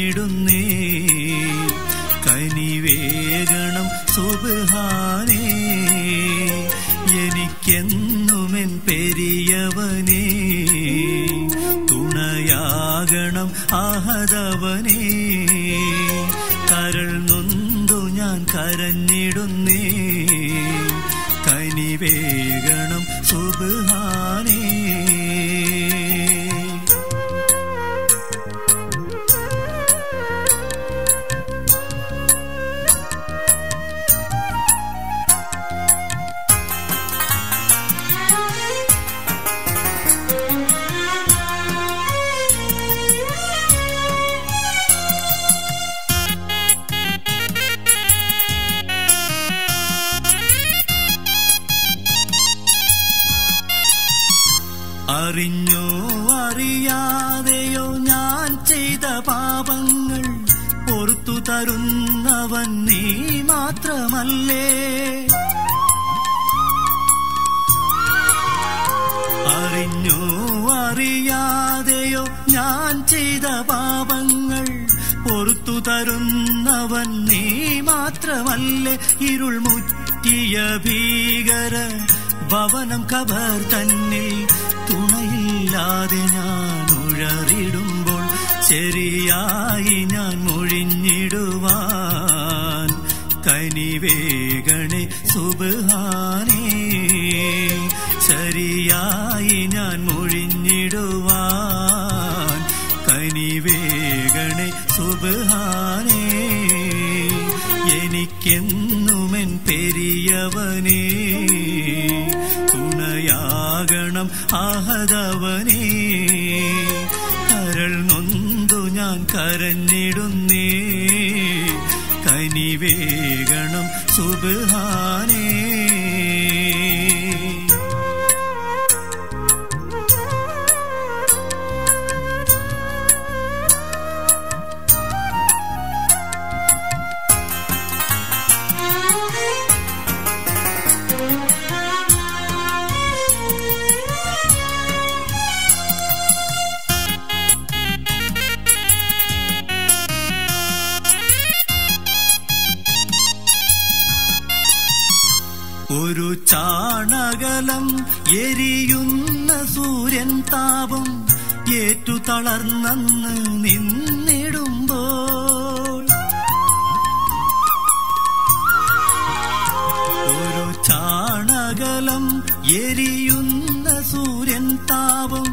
കരഞ്ഞിടുന്നേ കനിവേകണം സുബാനേ എനിക്കെന്നുമെൻ അറിഞ്ഞോ അറിയാതെയോ ഞാൻ ചെയ്ത പാപങ്ങൾ പൊറത്തു തരുന്നവൻ നീ മാത്രമല്ലേ. അറിഞ്ഞോ അറിയാതെയോ ഞാൻ ചെയ്ത പാപങ്ങൾ പൊറത്തു തരുന്നവൻ നീ മാത്രമല്ലേ. ഇരുൾ മുറ്റിയ ഭീകര ഭവനം കബർ തന്നിൽ തുണയില്ലാതെ ഞാൻ ഉഴറിടുമ്പോൾ ശരിയായി ഞാൻ മൊഴിഞ്ഞിടുവാൻ കനിവേഗണേ സുബാനേ എരിയുന്ന സൂര്യൻ താപം ഏറ്റു തളർന്നന്ന് നിന്നിടുമ്പോൾ ഒരു ചാണകലം എരിയുന്ന സൂര്യൻ താപം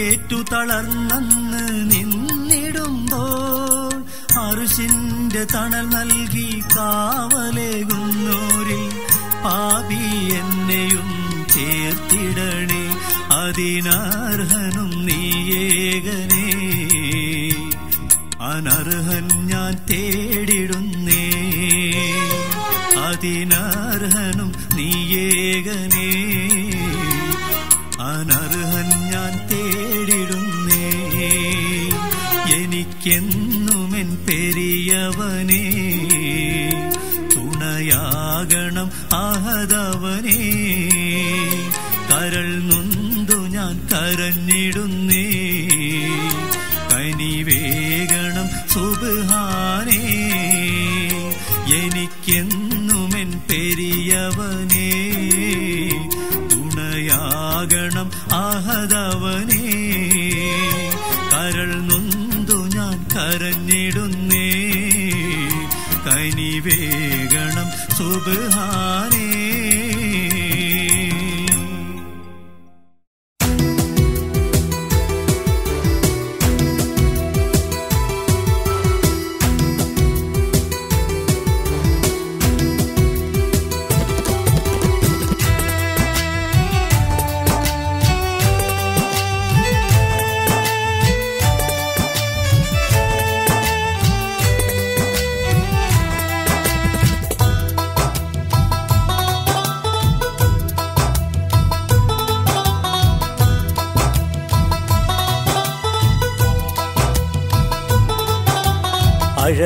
ഏറ്റു തളർന്നന്ന് നിന്നിടുമ്പോൾ അറുശിന്റെ തണൽ നൽകി കാവലേകുന്നോരിൽ പാപി എന്നെയും ചേർത്തിടണേ അതിനർഹനും നീയേകനേ അനർഹൻ ഞാൻ തേടിടുന്നേ. അതിനർഹനും നീയേകനേ അനർഹൻ ഞാൻ തേടിടുന്നേ. എനിക്കെന്നുമെൻ എനിക്കെന്നുമെൻ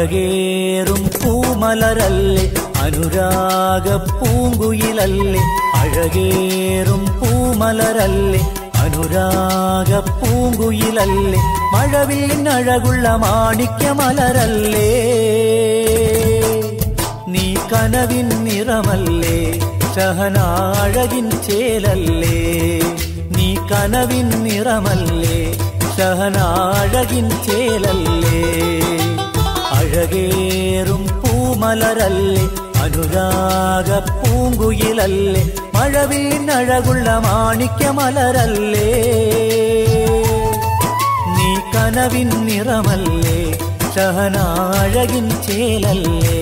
അഴകേറും പൂമലരല്ലേ? അനുരാഗ പൂങ്കുയിലല്ലേ? അഴകേറും പൂമലരല്ലേ? അനുരാഗ പൂങ്കുയിലല്ലേ? മഴവില്ലഴകുള്ള മാണിക്യമലരല്ലേ? നീ കനവിൻ നിറമല്ലേ? ശഹനാഴകിൻ ചേലല്ലേ? നീ കനവിൻ നിറമല്ലേ? ശഹനാഴകിൻ ചേലല്ലേ? അഴകേറും പൂമലരല്ലേ അനുരാഗ പൂങ്കുയിലല്ലേ മഴവിന്നഴകുള്ള മാണിക്യമലരല്ലേ നീ കനവിൻ നിറമല്ലേ ഷഹനാഴകിൻ ചേലല്ലേ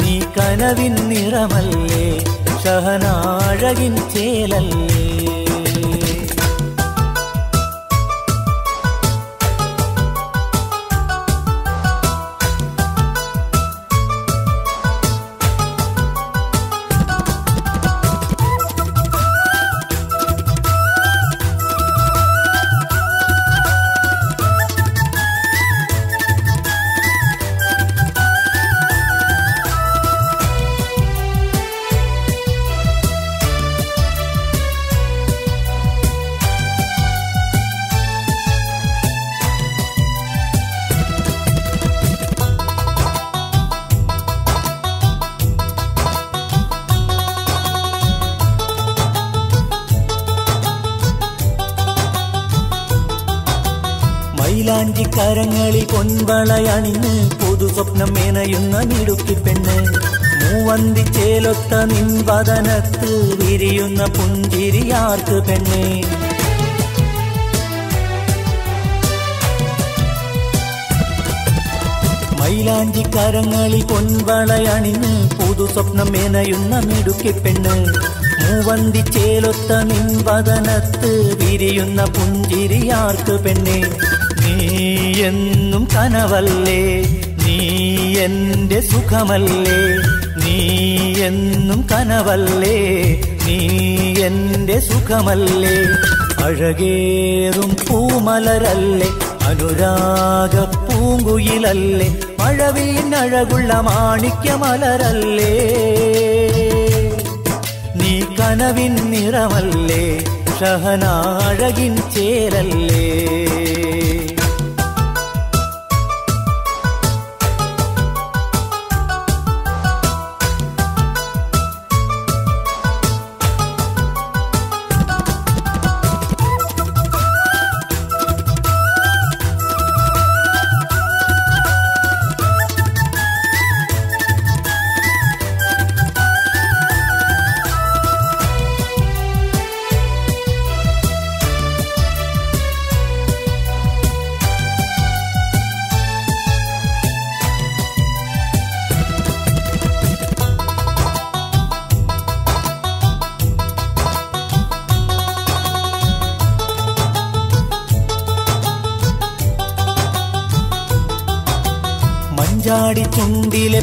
നീ കനവിൻ നിറമല്ലേ ഷഹനാഴകിൻ ചേലല്ലേ പൊൻവളയണിഞ്ഞ് പുതു സ്വപ്നം മേനയുന്ന മിടുക്കി പെണ്ണ്. മൂവന്തി ചേലൊത്ത നിൻവദനത്ത് വിരിയുന്ന പുഞ്ചിരിയാർക്ക് പെണ്ണേ. മൈലാഞ്ചി കരങ്ങളിൽ പൊൻവളയണിഞ്ഞ് പുതു സ്വപ്നം മേനയുന്ന മിടുക്കി പെണ്ണ്. മൂവന്തി ചേലൊത്ത നിൻവദനത്ത് വിരിയുന്ന പുഞ്ചിരിയാർക്ക് പെണ്ണെ. നീ എന്നും കനവല്ലേ? നീ എന്റെ സുഖമല്ലേ? നീ എന്നും കനവല്ലേ? നീ എന്റെ സുഖമല്ലേ? അഴകേറും പൂമലരല്ലേ? അനുരാഗ പൂങ്കുയിലല്ലേ? മഴവീനഴകുള്ള മാണിക്യമലരല്ലേ? നീ കനവിൻ നിറമല്ലേ? ഷഹനാഴകിൻ ചേരല്ലേ?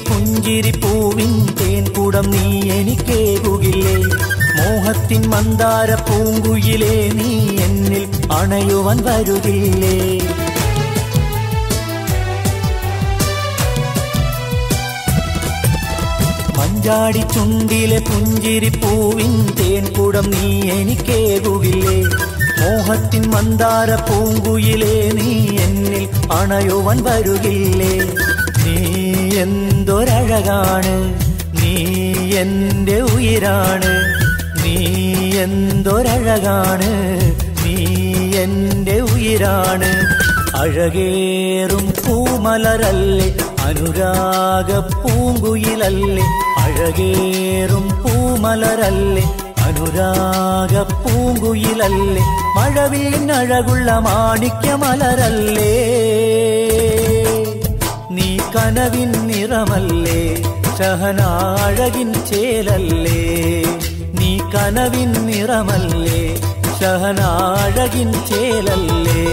പുഞ്ചിരി പൂവിൻ തേൻ കൂടം നീ എനിക്കേകുകില്ലേ? മോഹത്തിൻ മന്ദാര പൂങ്കുയിലേ നീ എന്നിൽ അണയുവാൻ വരുകില്ലേ? മഞ്ചാടി ചുണ്ടിലെ പുഞ്ചിരി പൂവിൻ തേൻ കൂടം നീ എനിക്കേകുകില്ലേ? മോഹത്തിൻ മന്ദാര പൂങ്കുയിലേ നീ എന്നിൽ അണയുവാൻ വരുകില്ലേ? എന്തൊരഴകാണ്? നീ എന്റെ ഉയരാണ്. നീ എന്തൊരഴകാണ്? നീ എന്റെ ഉയരാണ്. അഴകേറും പൂമലരല്ലേ അനുരാഗ പൂങ്കുയിലല്ലേ. അഴകേറും പൂമലരല്ലേ അനുരാഗ പൂങ്കുയിലല്ലേ. അഴകുള്ള മാണിക്യമലരല്ലേ. നീ കനവിൻ നിറമല്ലേ ഷഹനാഴകിൻ ചേലല്ലേ നീ കനവിൻ നിറമല്ലേ ഷഹനാഴകിൻ ചേലല്ലേ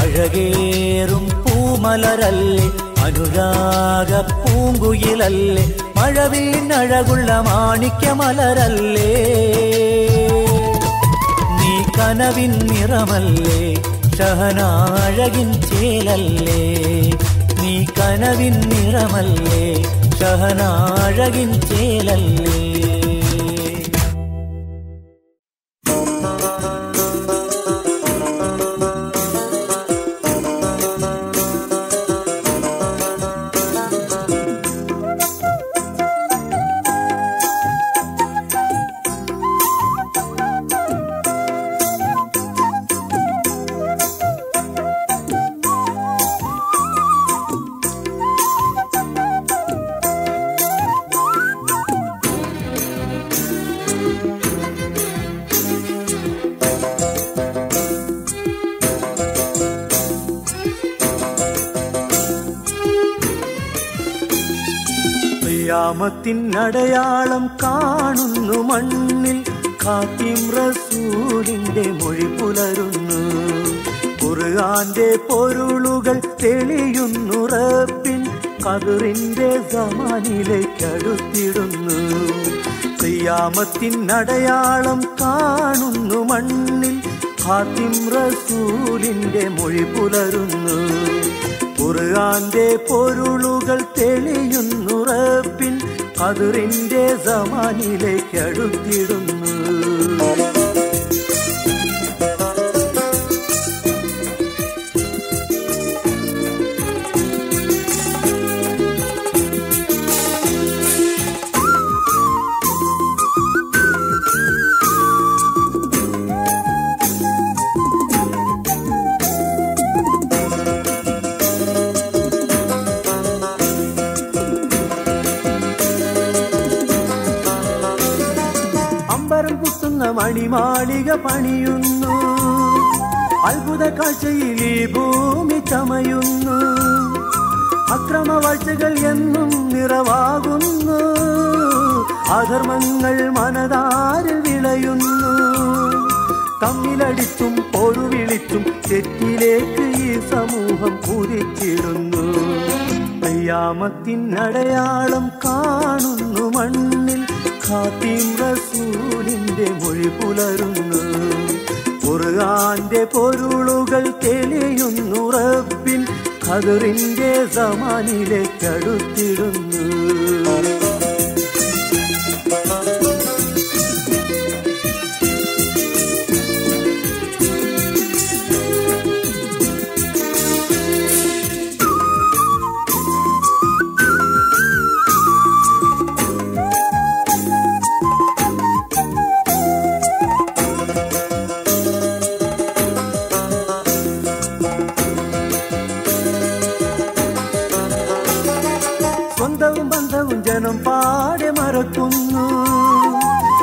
അഴകേറും പൂമലരല്ലേ അനുരാഗ പൂങ്കുയിലല്ലേ മഴവിന്നഴകുള്ള മാണിക്യമലരല്ലേ നീ കനവിൻ നിറമല്ലേ ഷഹനാഴകിൻ ചേലല്ലേ നീ കനവിൻ നിറമല്ലേ? ഷഹനാഴകിൻ ചേലല്ലേ? യാമത്തിനടയാളം കാണുന്നു മണ്ണിൽ. കാത്തിം റസൂലിന്റെ മൊഴി പുലരുന്നു. ഖുർആന്റെ പൊരുളുകൾ തെളിയുന്നു റബ്ബിൻ. കതിറിന്റെ സമാനിലേക്കടുത്തിടുന്നു ഖിയാമത്തിൻ യാമത്തിനടയാളം കാണുന്നു മണ്ണിൽ. ഹാത്തിം റസൂലിന്റെ മൊഴി പുലരുന്നു. ഖുർആന്റെ പൊരുളുകൾ തെളിയുന്നു റബ്ബിൻ. കതിറിന്റെ സമാനിലേക്ക് അടുത്തിടുന്നു. കാഴ്ചയിൽ ഈ ഭൂമി ചമയുന്നു. അക്രമവാഴ്ചകൾ എന്നും നിറവാകുന്നു. അധർമ്മങ്ങൾ മനതാരിൽ വിളയുന്നു. തമ്മിലടിച്ചും പൊഴുവിളിച്ചും തെറ്റിലേക്ക് ഈ സമൂഹം കുതിച്ചിടുന്നു. അയ്യാമത്തിനടയാളം കാണുന്നു മണ്ണിൽ. ഖാത്തിം റസൂലിന്റെ മൊഴി പുലരുന്നു. ഖുർആന്റെ പൊരുളുകൾ തെളിയുന്നു റബ്ബിൻ ഖദറിന്റെ സമാനിലേക്ക്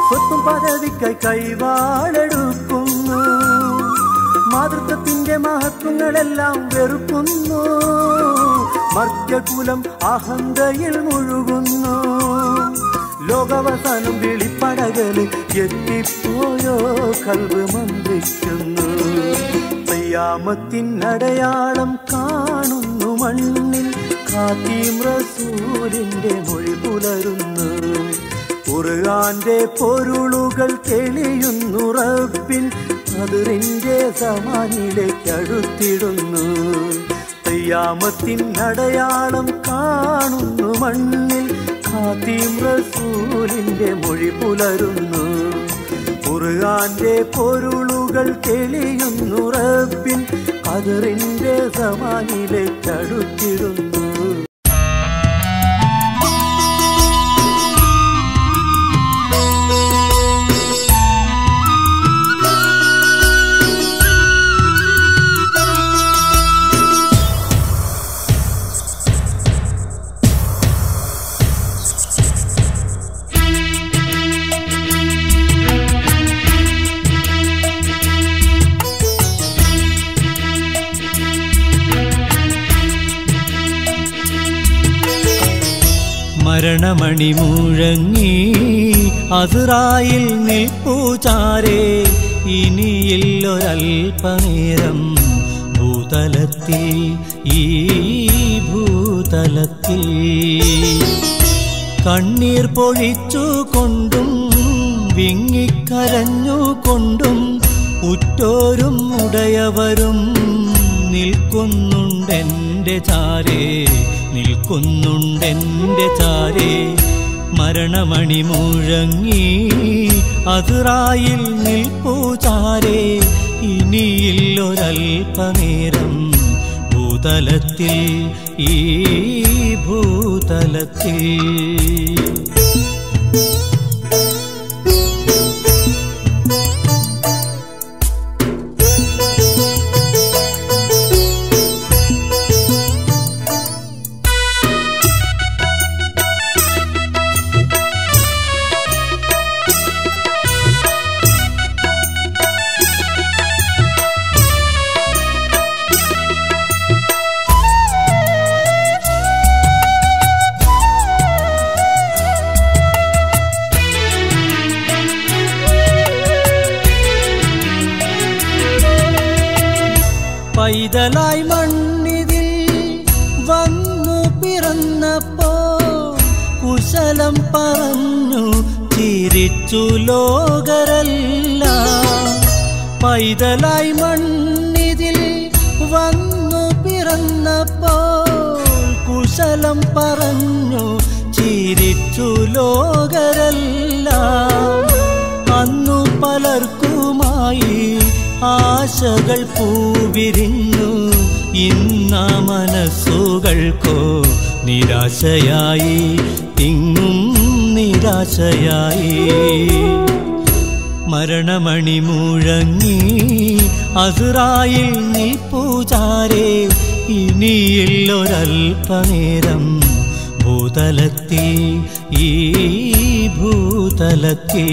സ്വത്തും പദവിക്കായി കൈവാളെടുക്കുന്നു. മാതൃത്വത്തിന്റെ മഹത്വങ്ങളെല്ലാം വെറുക്കുന്നു. മർദ്ദകുലം അഹന്തയിൽ മുഴുകുന്നു. ലോകവസാനം വിളിപ്പടകളിൽ എത്തിപ്പോയോ കൽവ് മന്ത്രിക്കുന്നു. അടയാളം കാണുന്നു മണ്ണിൽ. കാത്തീം റസൂലിന്റെ മൊഴി പുലരുന്നു. ഖുർആന്റെ പൊരുളുകൾ തെളിയുന്നു റബ്ബിൻ അതിറിന്റെ സമാനിലേക്ക് അടുത്തിടുന്നു അടയാളം കാണുന്നു മണ്ണിൽ ഖാത്തീം റസൂലിന്റെ മൊഴി പുലരുന്നു. ഖുർആന്റെ പൊരുളുകൾ തെളിയുന്നു റബ്ബിൻ അതിറിന്റെ സമാനിലേക്ക് അതിറായിൽ നിൽപ്പൂചാരേ ഇനിയില്ലൊരൽപനേരം ഭൂതലത്തിൽ ഈ ഭൂതലത്തിൽ. കണ്ണീർ പൊഴിച്ചു കൊണ്ടും വിങ്ങിക്കരഞ്ഞു കൊണ്ടും ഉറ്റോരും ഉടയവരും നിൽക്കുന്നുണ്ടെന്റെ ചാരേ നിൽക്കുന്നുണ്ടെന്റെ ചാരേ. മരണമണി മുഴങ്ങി അതിറായിൽ നിൽപ്പൂ ചാരേ ഇനിയില്ലൊരൽപ്പനേരം ഭൂതലത്തിൽ ഈ ഭൂതലത്തിൽ. ലോകരല്ല പൈതലായി മണ്ണിതിൽ വന്നു പിറന്നപ്പോൾ കുശലം പറഞ്ഞു ചിരിച്ചു ലോകരല്ല. അന്നു പലർക്കുമായി ആശകൾ പൂവിരിഞ്ഞു. ഇന്ന മനസ്സുകൾക്കോ നിരാശയായി തിങ്ങും നിരാശയായി. മരണമണി മുഴങ്ങി അസുറായിൽ നീ പൂജാരേ ഇനിയില്ലൊരൽപ്പനേരം ഭൂതലത്തിൽ ഈ ഭൂതലത്തിൽ.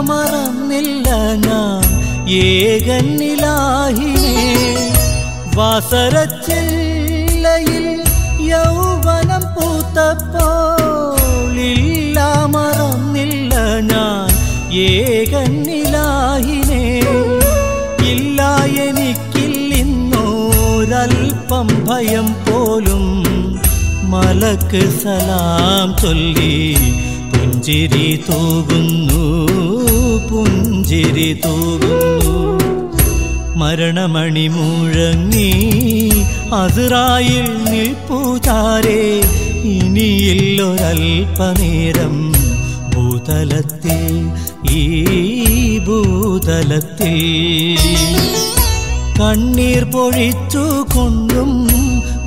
മറന്നില്ല ഞാൻ ഏകന്നിലാഹിനെ വാസരച്ചില്ലയിൽ യൗവനം പൂത്തപ്പോൾ ഇല്ല മറന്നില്ല ഞാൻ ഏകന്നിലാഹിനെ ഇല്ല എനിക്കില്ലിന്നോരൽപ്പം ഭയം പോലും. മലക്ക് സലാം ചൊല്ലി പുഞ്ചിരി തൂകുന്നു പുഞ്ചിരി തൂകുന്നു. മരണമണി മുഴങ്ങി അതിറായിൽ നിൽപ്പൂതാരേ ഇനിയില്ലൊരൽപ്പനേരം ഭൂതലത്തിൽ ഈ ഭൂതലത്തിൽ. കണ്ണീർ പൊഴിച്ചു കൊണ്ടും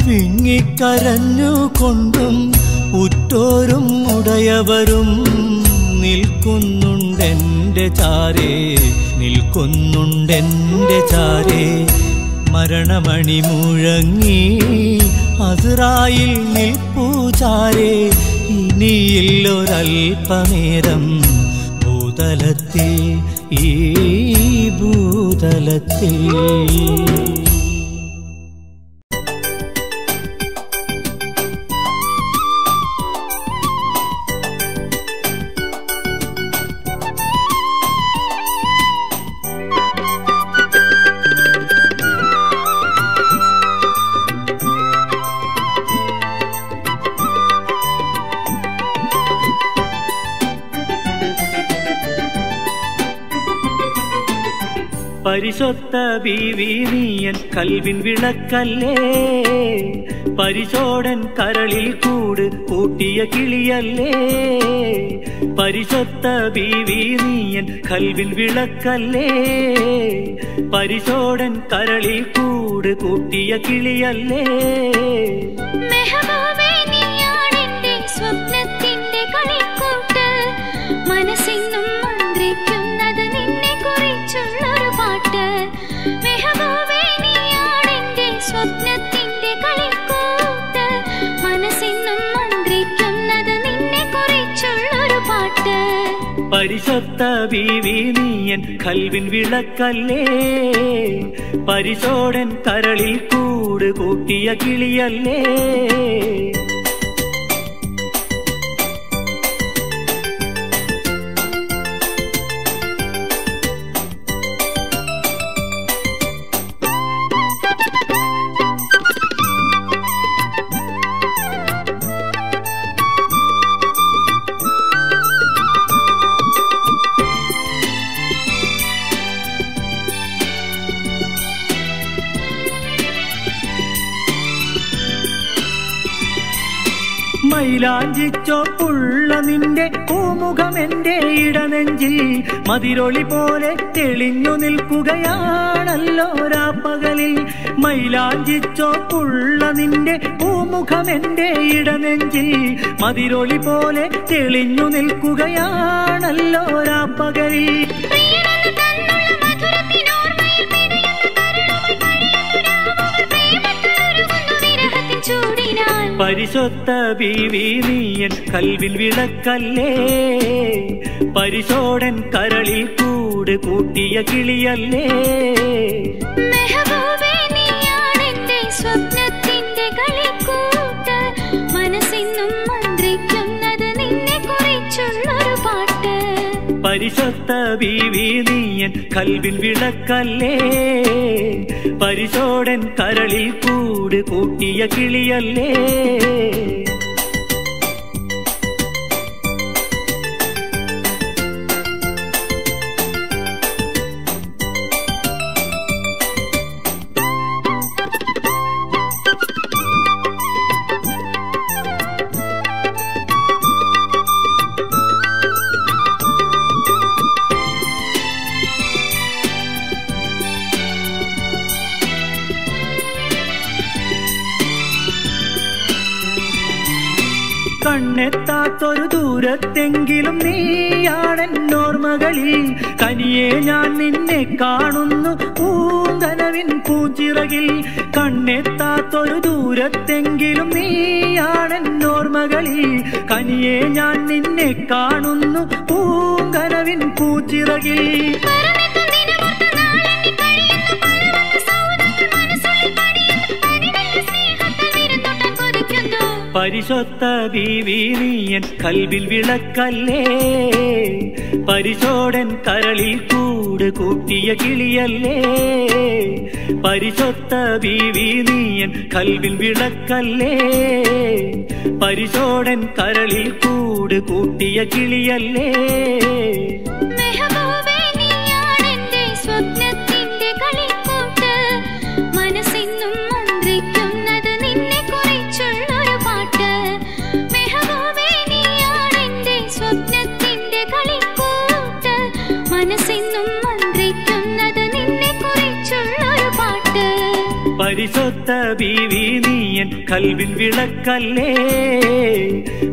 വിങ്ങിക്കരഞ്ഞു കൊണ്ടും ഉറ്റോരും ഉടയവരും നിൽക്കുന്നുണ്ടെന്റെ ചാരേ നിൽക്കുന്നുണ്ടെന്റെ ചാരേ. മരണമണി മുഴങ്ങി അതിറായിൽ നിൽപ്പൂചാരേ ഇനിയില്ലൊരൽപ്പനേരം ഭൂതലത്തിൽ ഈ ഭൂതലത്തിൽ. പരിശൊത്ത ബീവി കൽവിൻ വിളക്കല്ലേ? പരിശോടൻ കരളിൽ കൂട് കൂട്ടിയ കിളിയല്ലേ? പരിശൊത്ത ബീവി കൽവിൻ വിളക്കല്ലേ? പരിശോടൻ കരളിൽ കൂട് കൂട്ടിയ കിളിയല്ലേ? സ്വപ്നത്തിന്റെ കളിക്കൂട്ട് പരിശുദ്ധ ബീവി കൽവിൻ വിളക്കല്ലേ. പരിശോടൻ കരളിൽ കൂട് കൂട്ടിയ കിളിയല്ലേ. മൈലാഞ്ചിച്ചോപ്പുള്ള നിന്റെ പൂമുഖം എന്റെ ഇടനെഞ്ചിൽ മതിരൊളി പോലെ തെളിഞ്ഞു നിൽക്കുകയാണല്ലോ രാപ്പകലിൽ. മൈലാഞ്ചിച്ചോപ്പുള്ള നിന്റെ പൂമുഖം എന്റെ ഇടനെഞ്ചിൽ മതിരൊളി പോലെ തെളിഞ്ഞു നിൽക്കുകയാണല്ലോ രാപ്പകലിൽ. പരിശുദ്ധ ബീവി കൽവിൽ വിളക്കല്ലേ പരിശോടൻ കരളിൽ കൂട് കൂട്ടിയ കിളിയല്ലേ? മെഹബൂബേ പരിശുദ്ധ ബീവി കൽവിൽ വിളക്കല്ലേ? പരിശോടൻ കരളി കൂട് കൂട്ടിയ കിളിയല്ലേ? കണ്ണെത്താത്തൊരു ദൂരത്തെങ്കിലും നീയാണെന്നോർമകളിൽ തനിയെ ഞാൻ നിന്നെ കാണുന്നു പൂങ്കനവിൻ പൂച്ചിറകിൽ കണ്ണെത്താത്തൊരു ദൂരത്തെങ്കിലും നീയാണെന്നോർമകളിൽ കനിയെ ഞാൻ നിന്നെ കാണുന്നു പൂങ്കനവിൻ പൂച്ചിറകിൽ കൊതിക്കുന്നു ബീവീനിയൻ കൽവിൽ വിളക്കല്ലേ? പരിശോടൻ കരളിൽ കൂട് കൂട്ടിയ കിളിയല്ലേ? പരിശോത്ത ബീവീനിയൻ കൽവിൽ വിളക്കല്ലേ? പരിശോടൻ കരളിൽ കൂട് കൂട്ടിയ കിളിയല്ലേ? പരിശുദ്ധ ബീവി നീയൻ വിളക്കല്ലേ?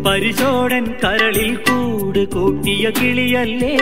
പരിശോടൻ കരളിൽ കൂട് കൂട്ടിയ കിളിയല്ലേ?